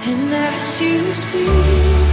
And as you speak,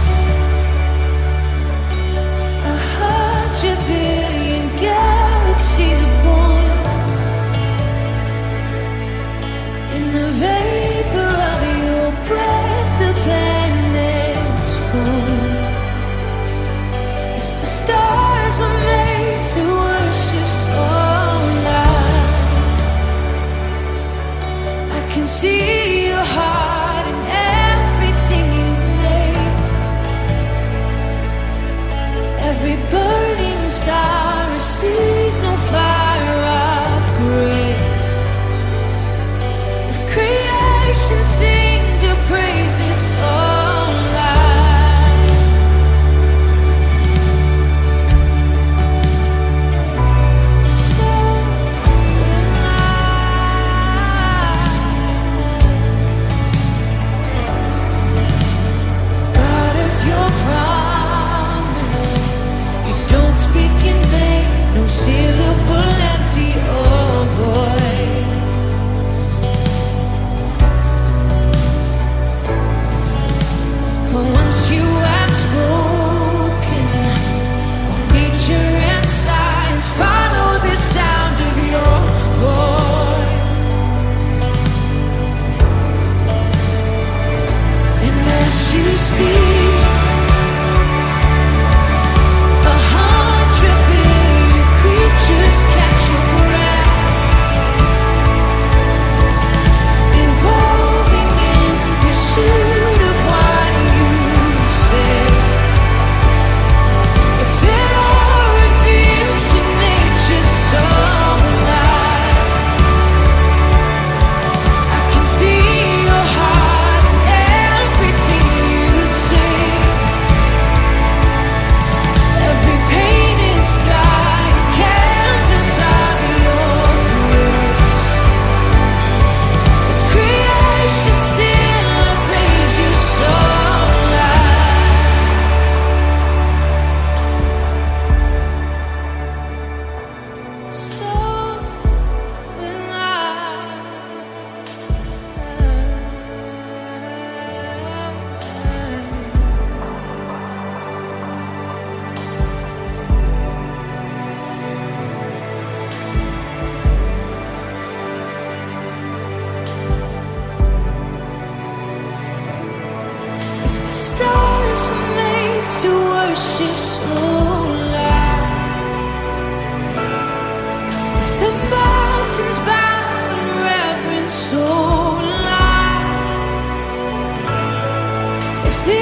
If the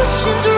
oceans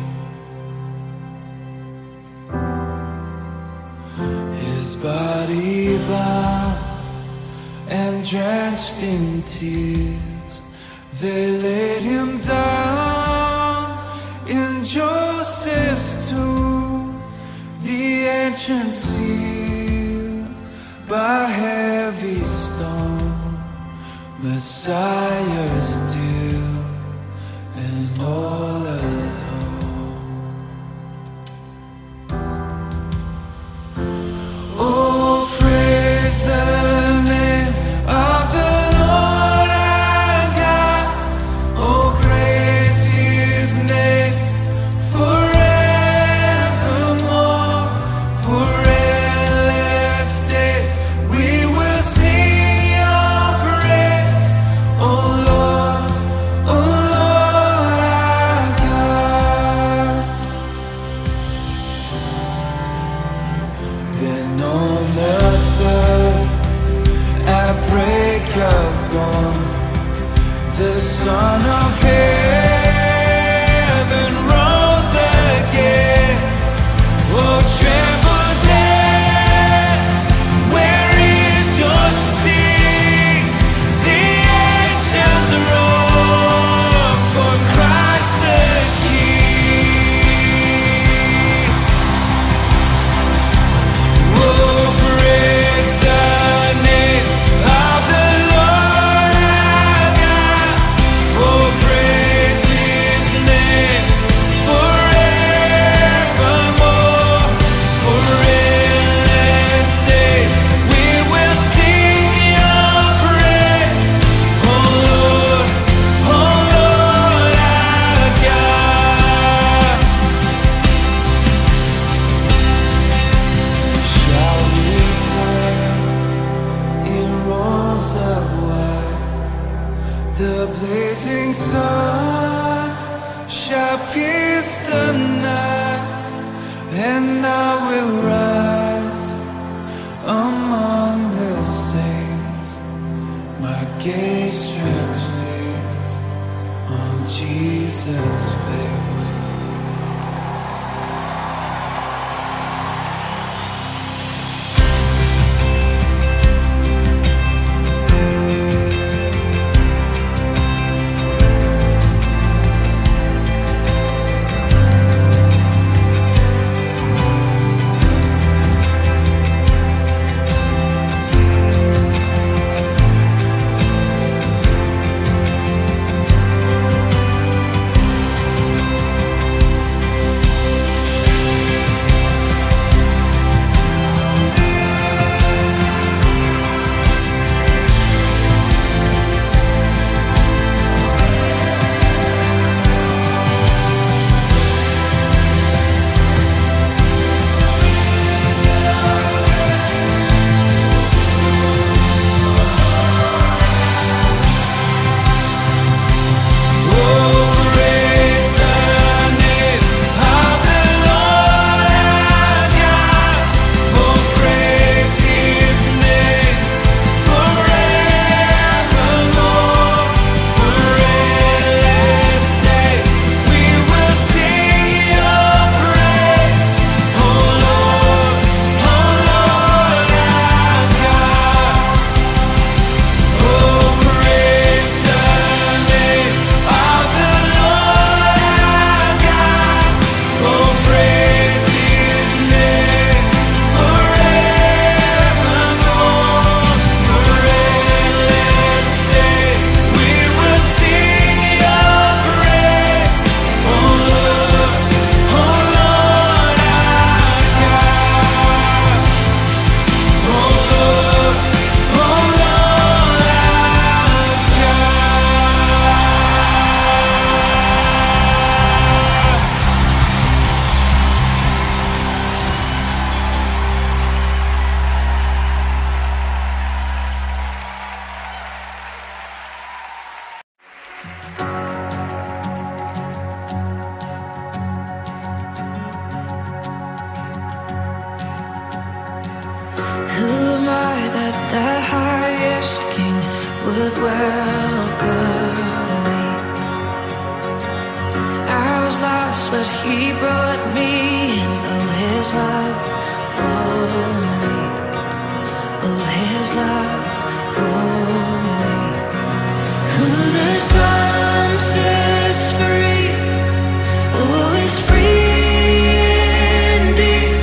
body bound and drenched in tears, they laid him down in Joseph's tomb, the entrance sealed by heavy stone, Messiah's tomb. But he brought me in. Oh, his love for me. Oh, his love for me. Who the Son sets free, oh, is free indeed.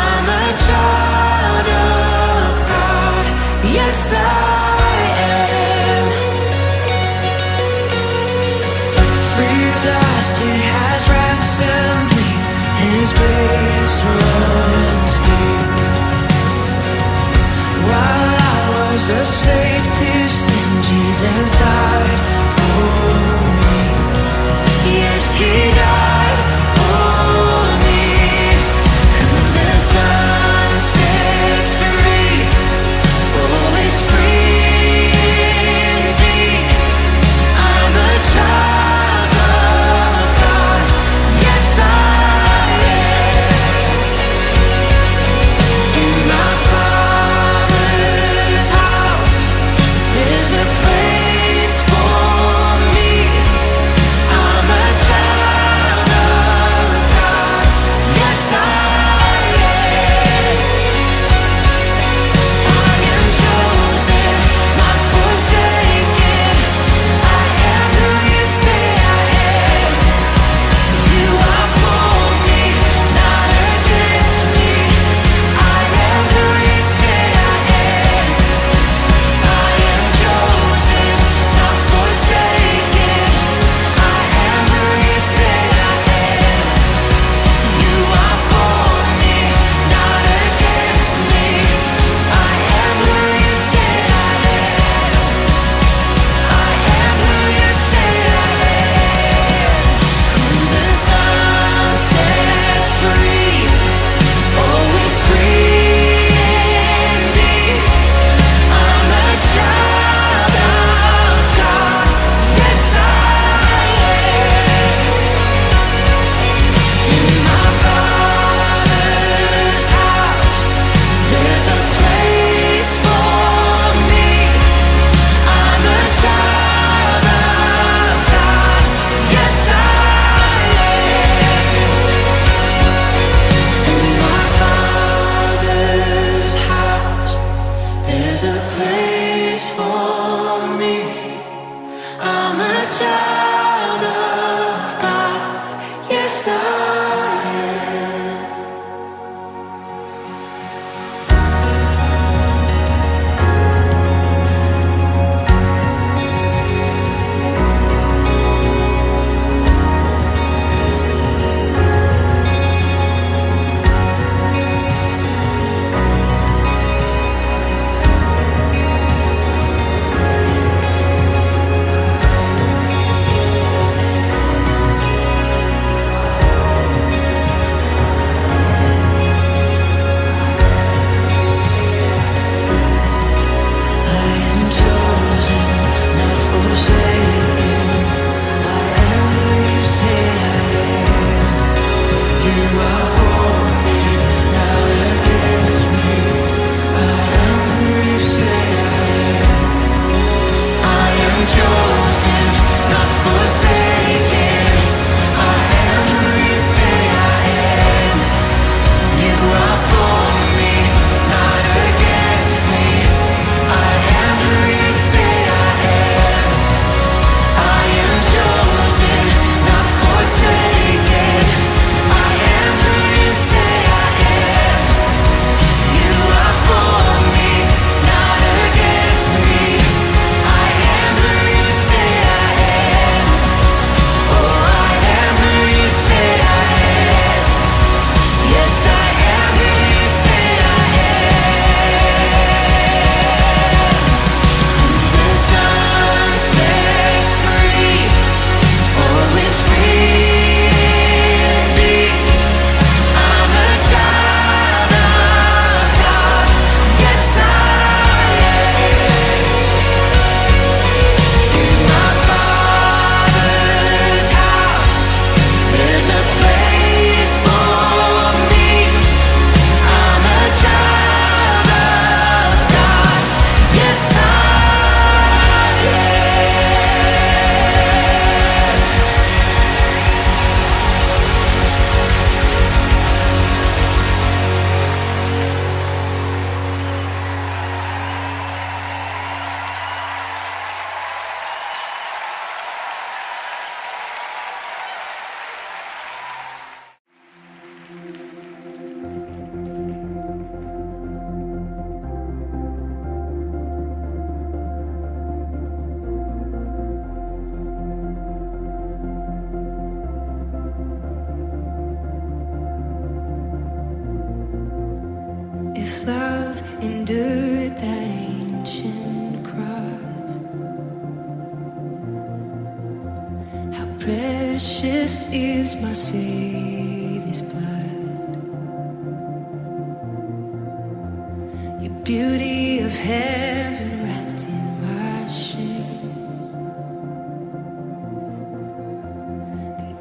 I'm a child of God. Yes, I A slave to sin, Jesus died for me. Yes, He died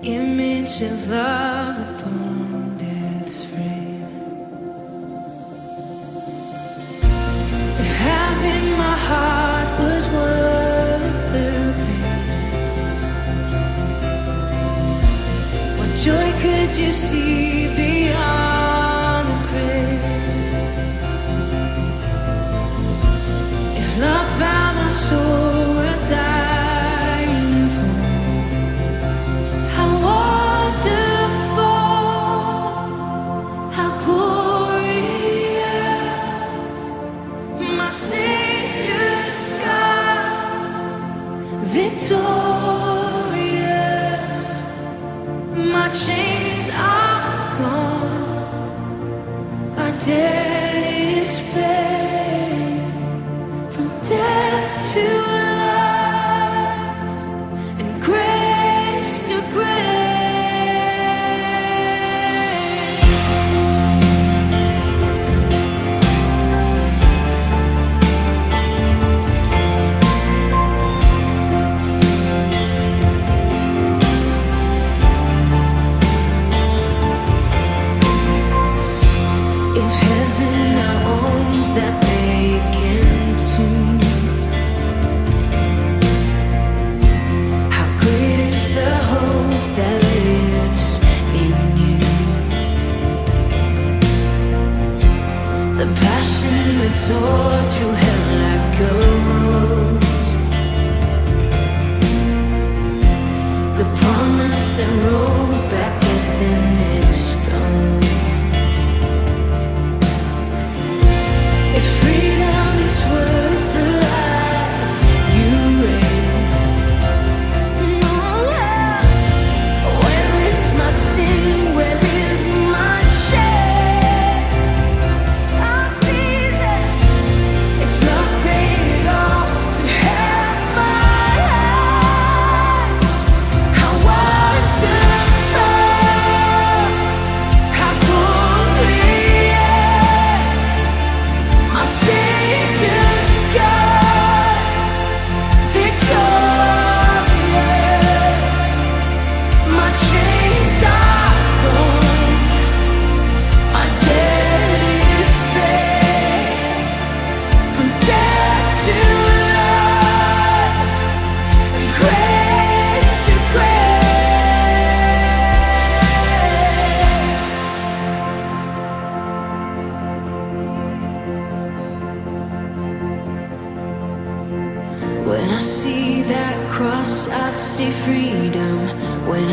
image of love upon death's frame. If having my heart was worth the pain, what joy could you see beyond the grave? If love found my soul.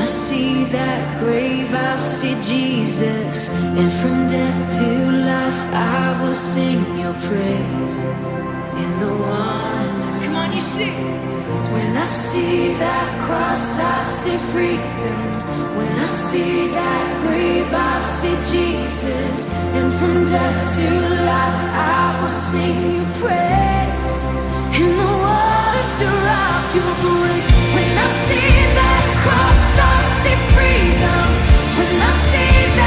I see that grave, I see Jesus. And from death to life, I will sing your praise. In the one, come on, you sing. When I see that cross, I see freedom. When I see that grave, I see Jesus. And from death to life, I will sing your praise. In the one. When I see that cross, I see freedom. When I see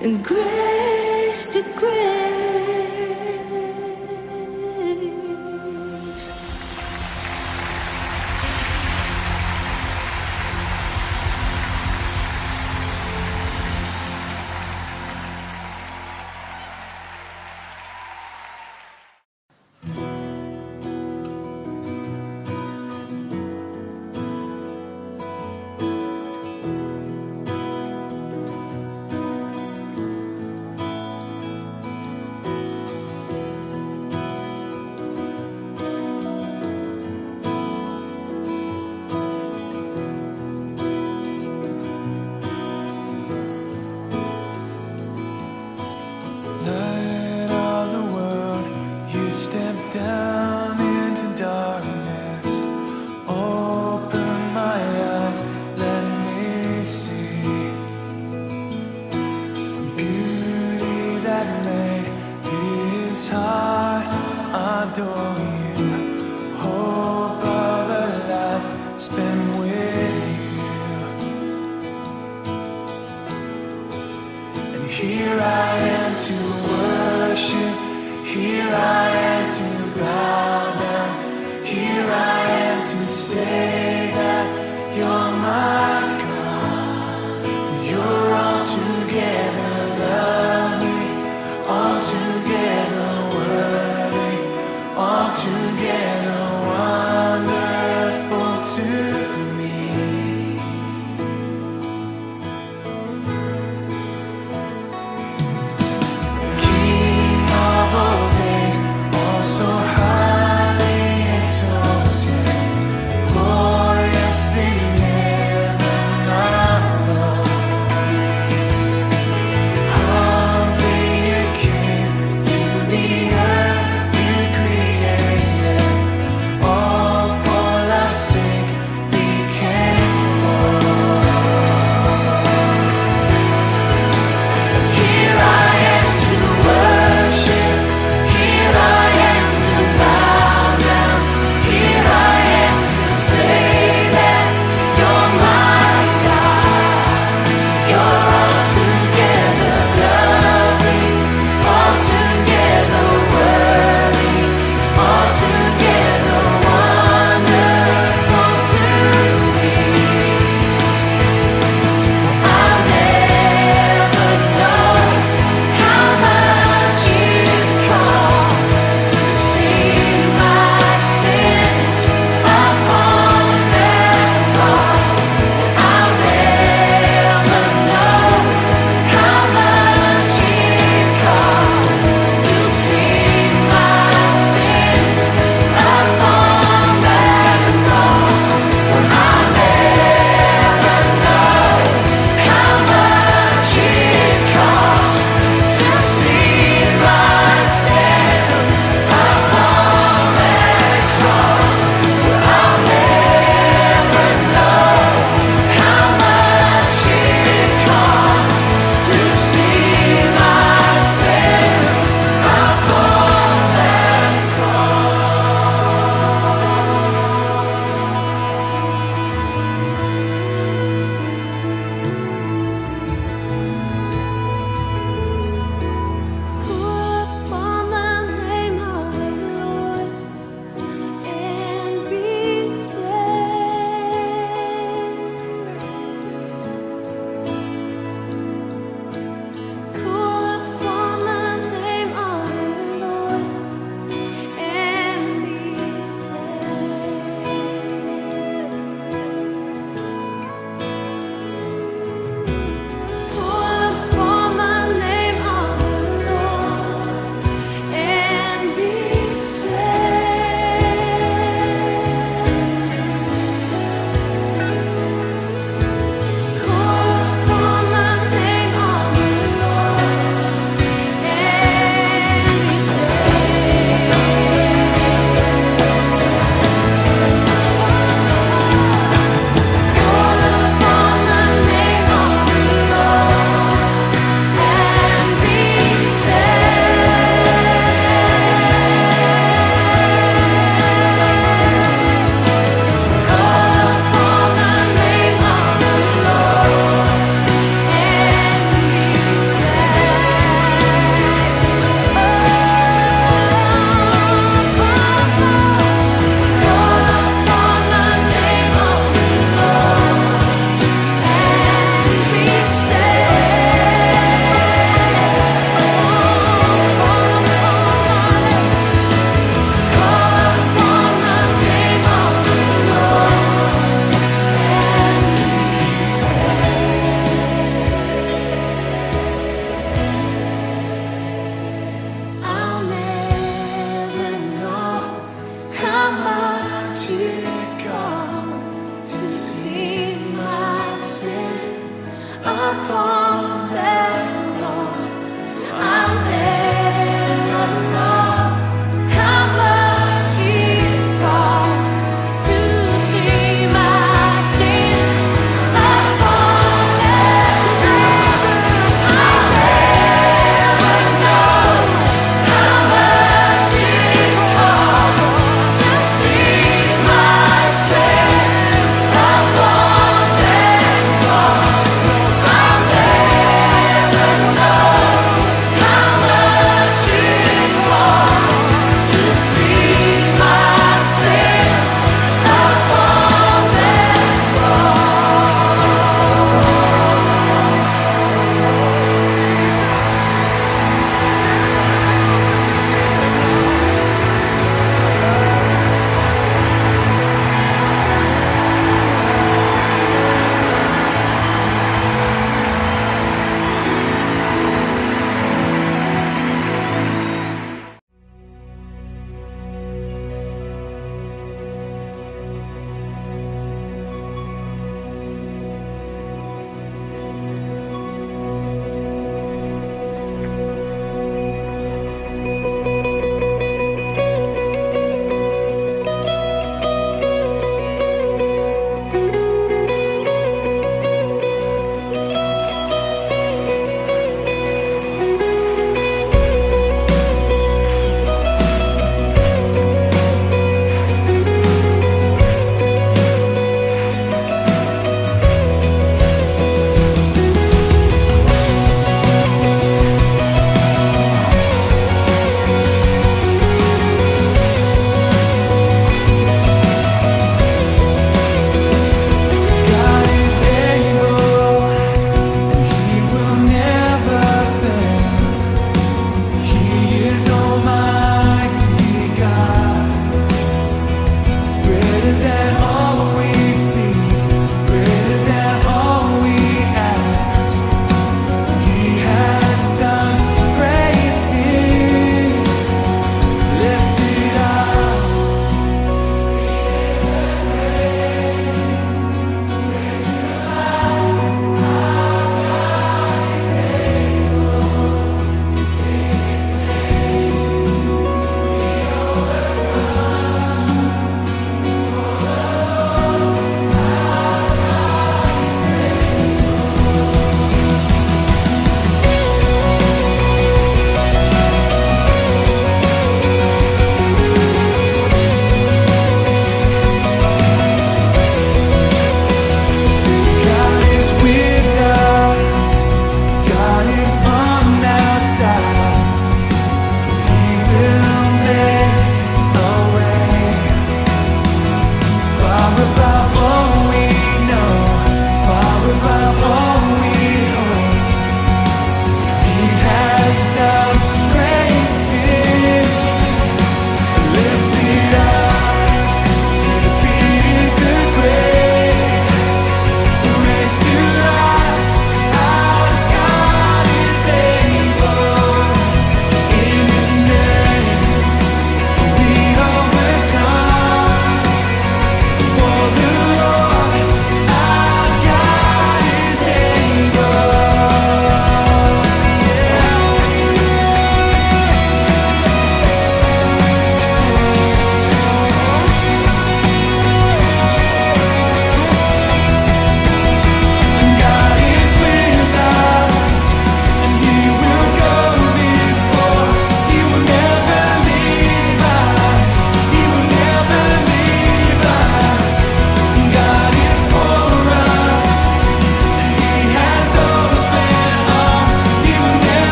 And grace to grace.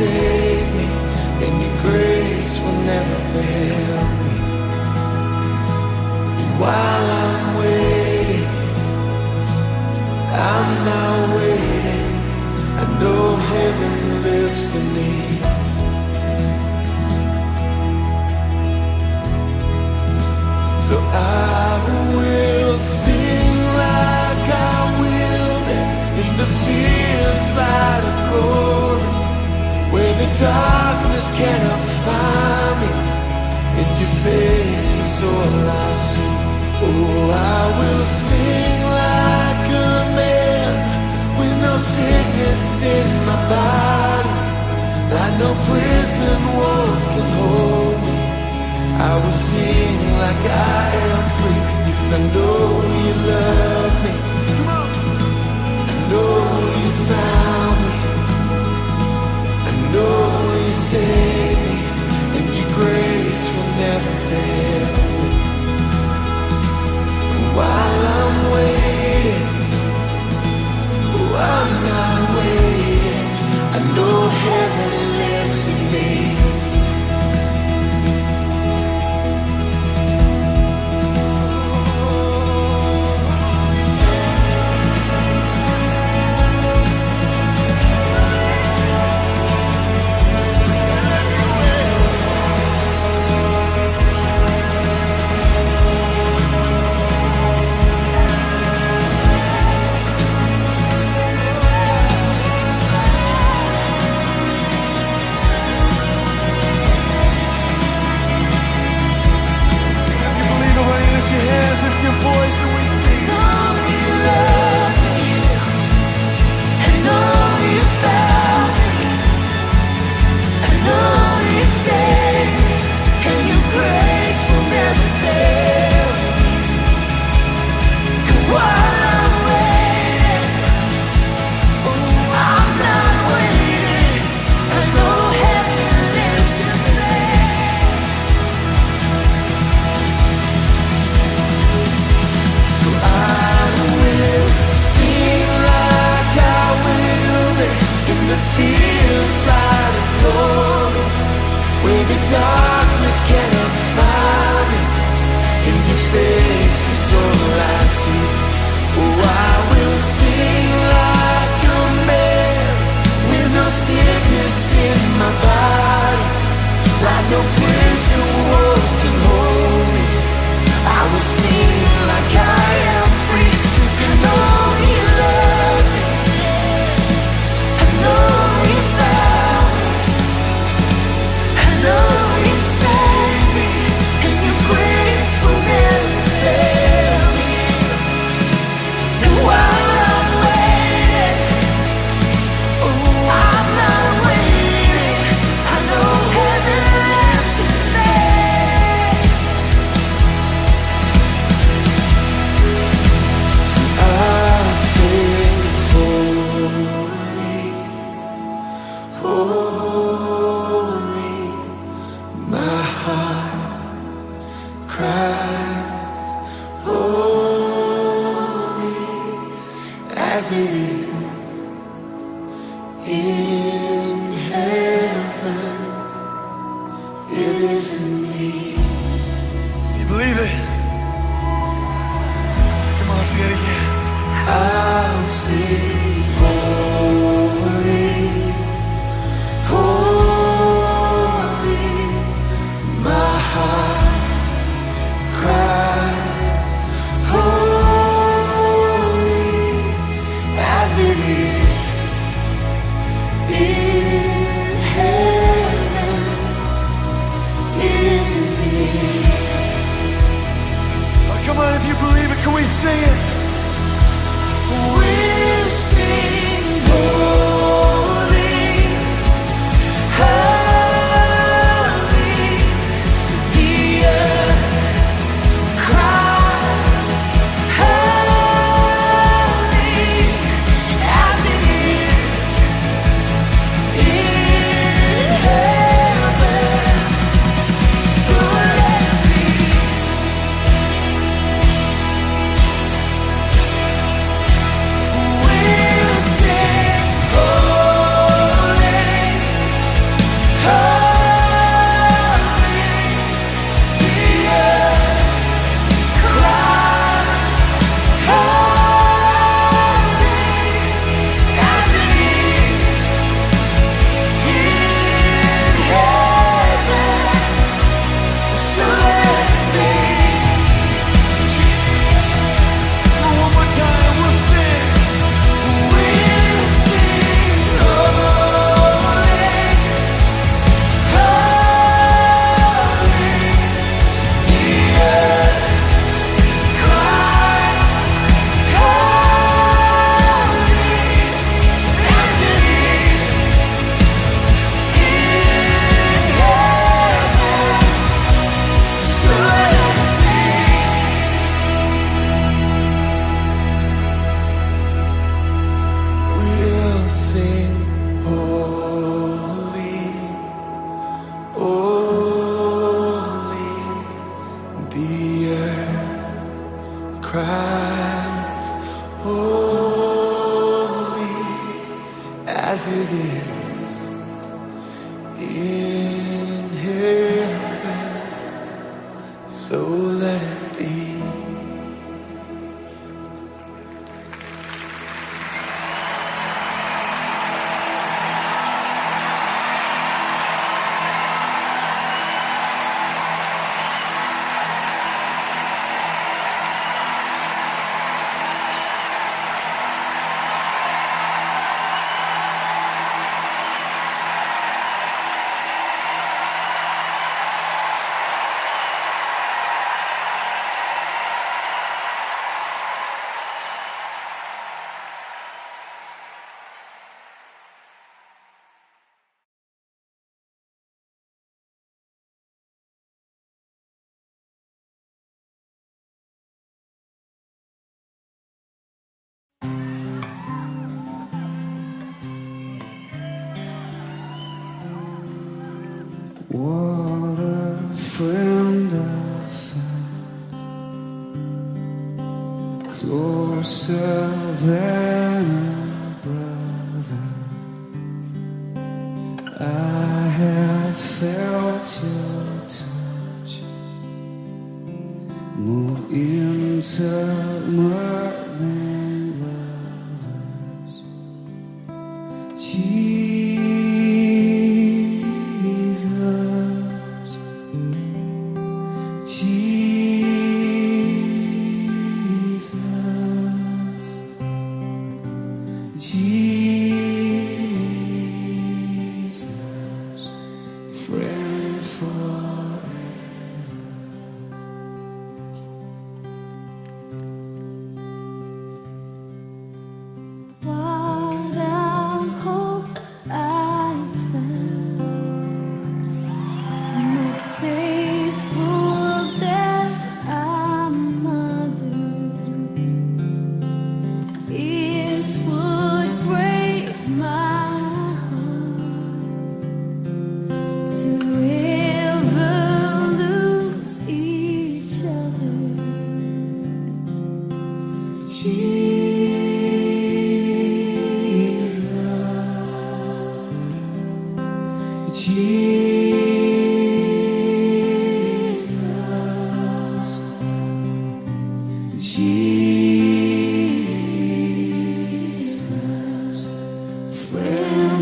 save me, and your grace will never fail me. And while I'm waiting, I'm not waiting. I know heaven lives in me. So I will sing like I will in the fierce light of glory the darkness cannot find me. And your face is all I see. Oh, I will sing like a man With no sickness in my body. Like no prison walls can hold me. I will sing like I am free Cause I know you love me. save me, and your grace will never fail me. And while I'm waiting, oh, I'm not waiting. I know heaven lives. feels like a where the darkness cannot find me. And your face is all I see. Oh, I will sing like a man with no sickness in my body, like no prison wall.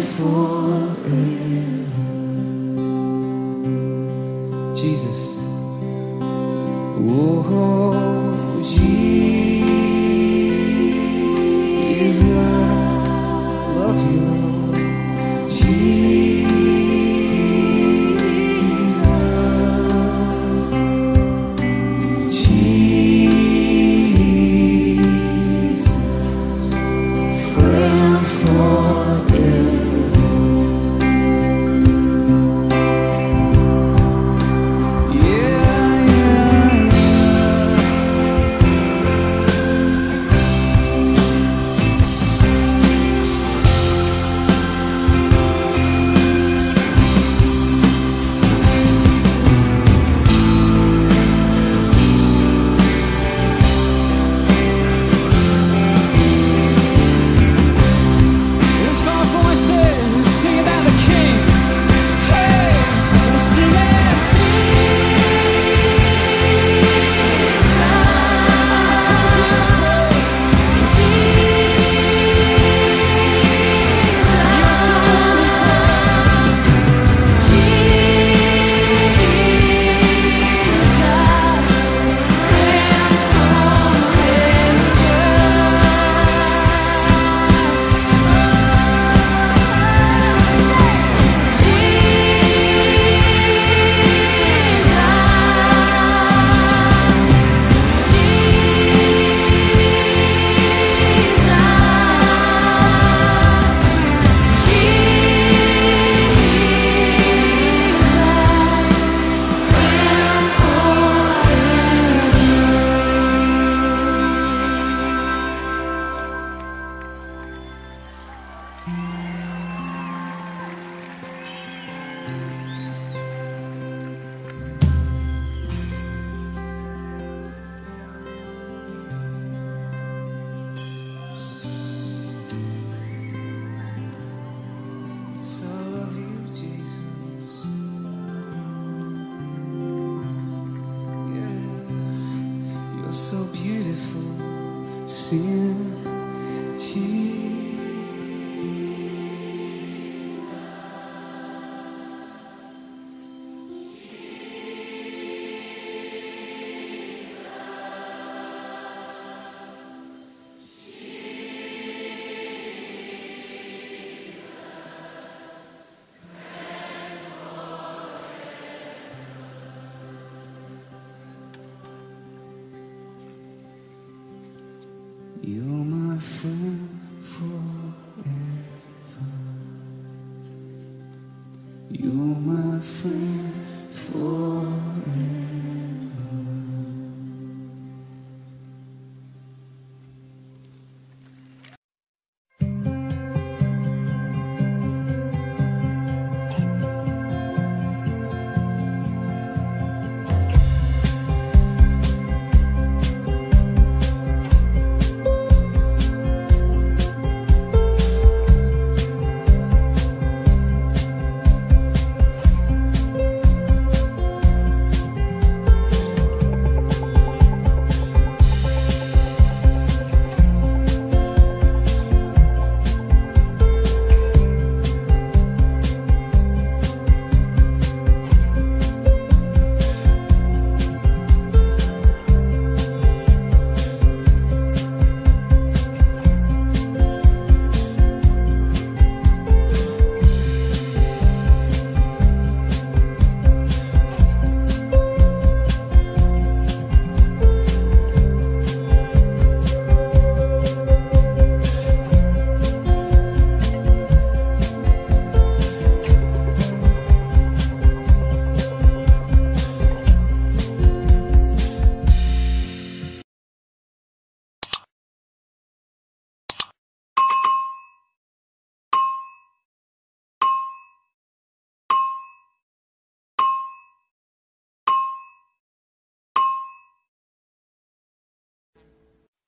Friend forever. Jesus, oh Jesus, You're my friend forever.